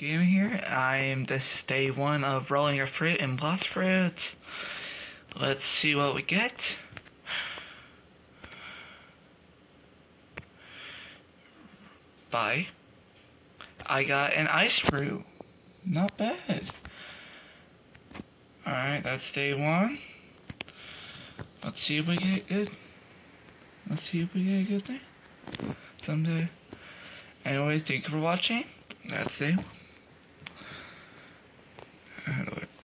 Game here. I am this day one of rolling a fruit and Blox Fruits. Let's see what we get. Bye. I got an ice fruit. Not bad. Alright, that's day one. Let's see if we get good. Let's see if we get a good thing. Someday. Anyways, thank you for watching. That's it.